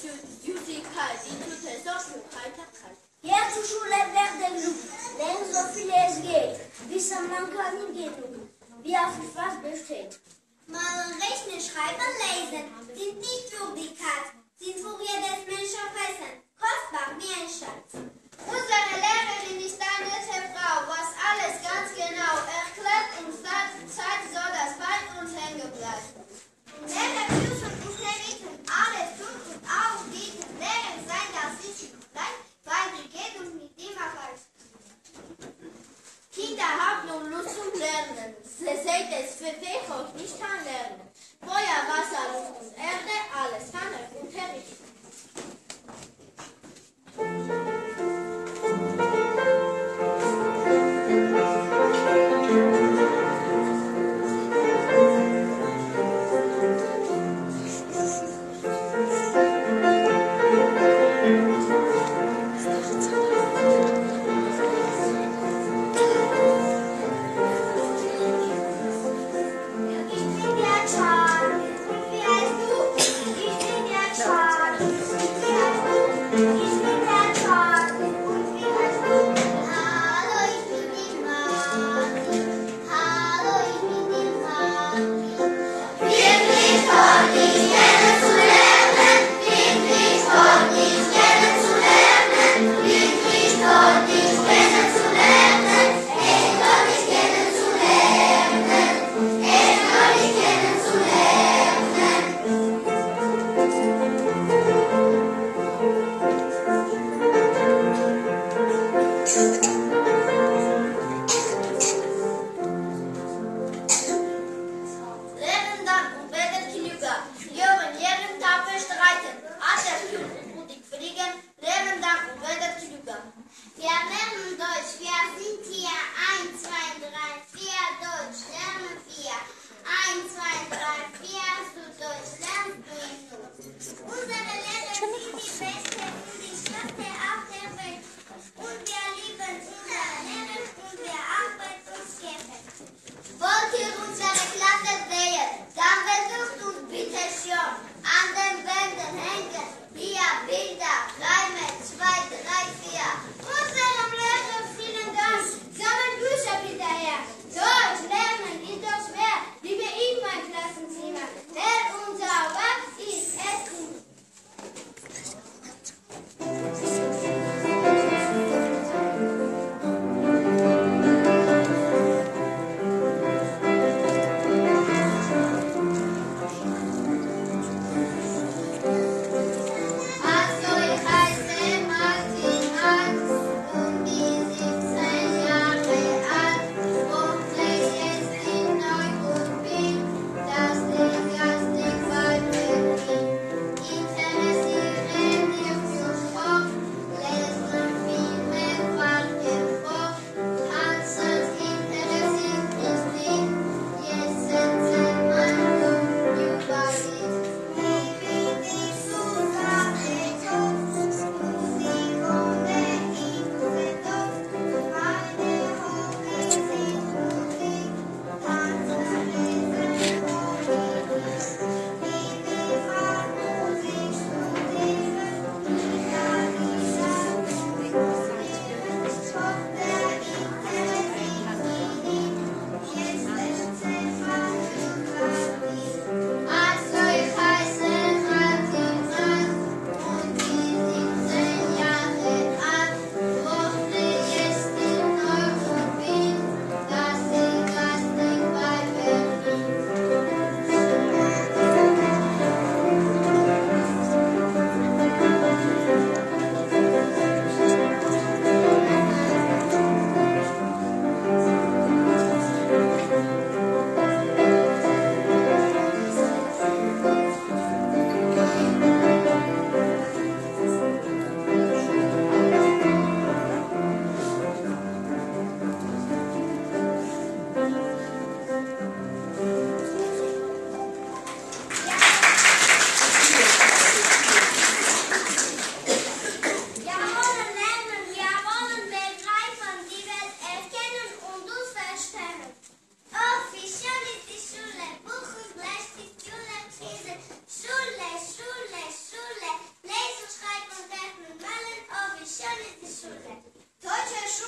쉬운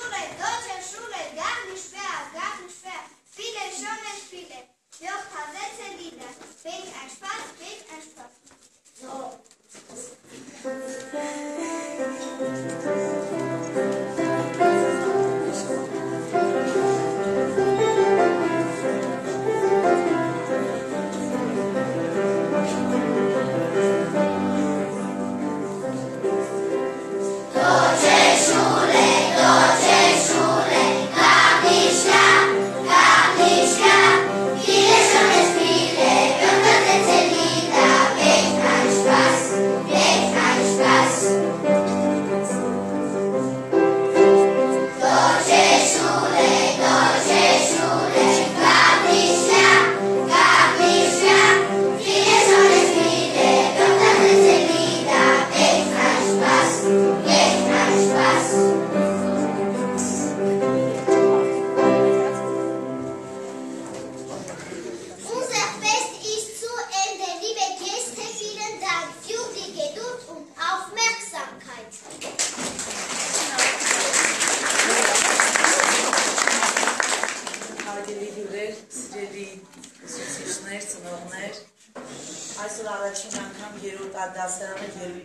to write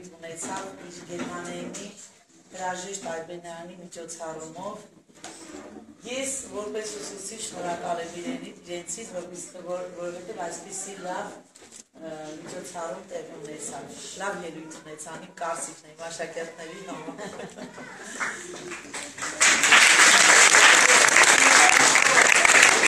ելույթ ունեցավ իր Գերմանիայի հրաժեշտ Ալբենյանի միջոցառումով Ես որպես ուսուցիչ շնորհակալ եմ իրենից, իրենցից, որովհետև այսպեսի լավ միջոցառում տեղ ունեցան, լավ ելույթ ունեցան, իմ կարծիքն է, աշակերտների համար։